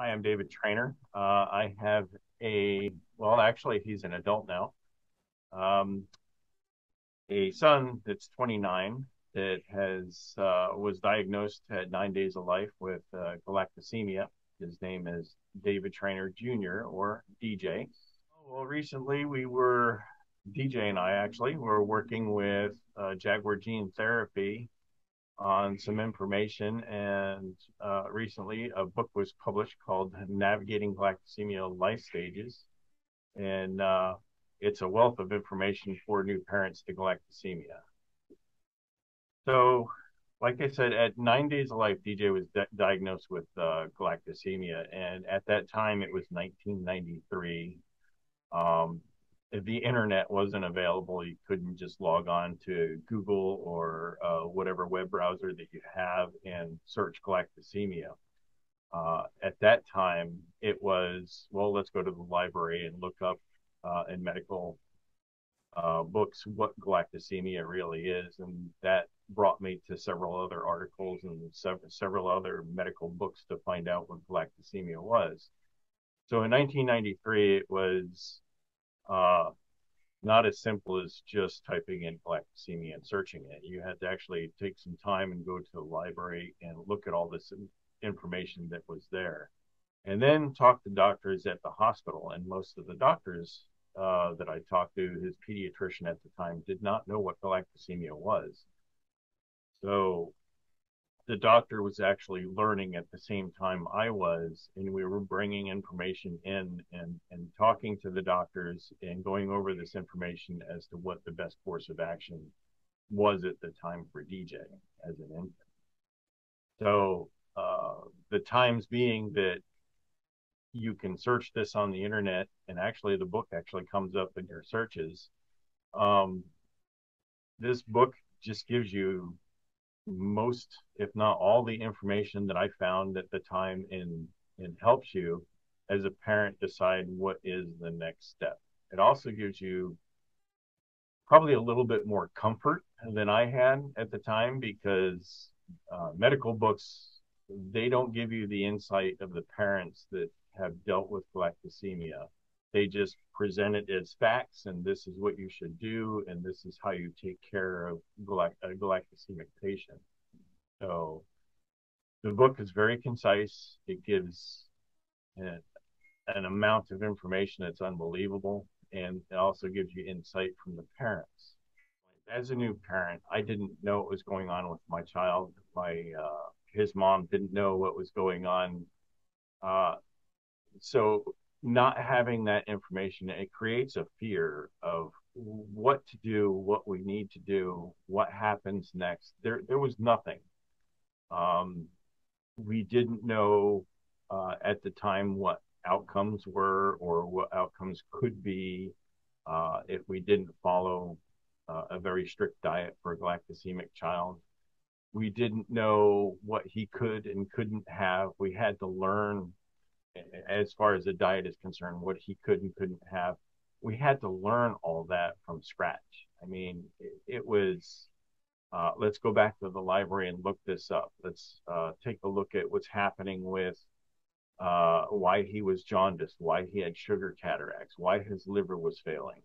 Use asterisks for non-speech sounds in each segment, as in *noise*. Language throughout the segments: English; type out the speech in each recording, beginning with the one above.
Hi, I'm David Trainor. Uh, I have a, well, actually, he's an adult now. Um, a son that's 29 that has uh, was diagnosed at nine days of life with uh, galactosemia. His name is David Trainor Jr. or DJ. Well, recently we were DJ and I actually were working with uh, Jaguar Gene Therapy on some information. And uh, recently, a book was published called Navigating Galactosemia Life Stages. And uh, it's a wealth of information for new parents to galactosemia. So, like I said, at nine days of life, DJ was di- diagnosed with uh, galactosemia. And at that time, it was 1993. Um, the internet wasn't available, you couldn't just log on to Google or uh, whatever web browser that you have and search galactosemia. Uh, at that time, it was, well, let's go to the library and look up uh, in medical uh, books what galactosemia really is. And that brought me to several other articles and several, several other medical books to find out what galactosemia was. So in 1993, it was uh, not as simple as just typing in galactosemia and searching it. You had to actually take some time and go to the library and look at all this information that was there. And then talk to doctors at the hospital. And most of the doctors uh, that I talked to, his pediatrician at the time, did not know what galactosemia was. So the doctor was actually learning at the same time I was, and we were bringing information in and, and talking to the doctors and going over this information as to what the best course of action was at the time for DJ as an infant. So uh, the times being that you can search this on the internet, and actually the book actually comes up in your searches. Um, this book just gives you most, if not all, the information that I found at the time in and helps you as a parent decide what is the next step. It also gives you probably a little bit more comfort than I had at the time because uh, medical books they don't give you the insight of the parents that have dealt with galactosemia. They just present it as facts, and this is what you should do, and this is how you take care of a galactosemic patient. So the book is very concise. It gives an, an amount of information that's unbelievable, and it also gives you insight from the parents. As a new parent, I didn't know what was going on with my child. My uh, his mom didn't know what was going on. Uh, so not having that information, it creates a fear of what to do, what we need to do, what happens next. There, there was nothing. Um, we didn't know uh, at the time what outcomes were or what outcomes could be uh, if we didn't follow uh, a very strict diet for a galactosemic child. We didn't know what he could and couldn't have. We had to learn as far as the diet is concerned, what he could and couldn't have. We had to learn all that from scratch. I mean, it, it was, uh, let's go back to the library and look this up. Let's uh, take a look at what's happening with uh, why he was jaundiced, why he had sugar cataracts, why his liver was failing.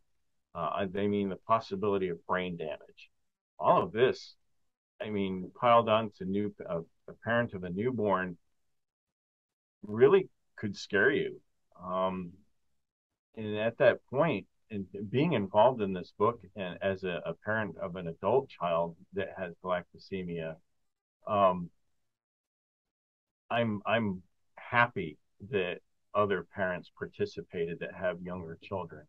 Uh, I mean, the possibility of brain damage. All of this, I mean, piled on to new, uh, a parent of a newborn really could scare you. Um, and at that point, and being involved in this book and as a, a parent of an adult child that has galactosemia, um, I'm I'm happy that other parents participated that have younger children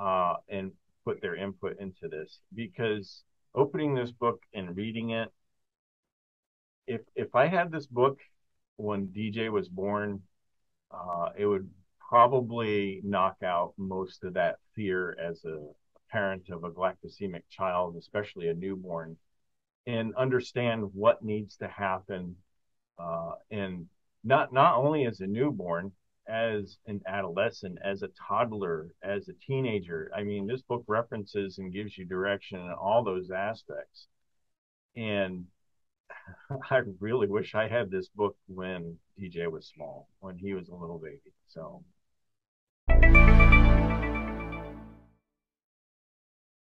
uh, and put their input into this because opening this book and reading it, if if I had this book when DJ was born uh, it would probably knock out most of that fear as a parent of a galactosemic child, especially a newborn, and understand what needs to happen. Uh, and not not only as a newborn, as an adolescent, as a toddler, as a teenager. I mean, this book references and gives you direction in all those aspects. And *laughs* I really wish I had this book when DJ was small, when he was a little baby. So.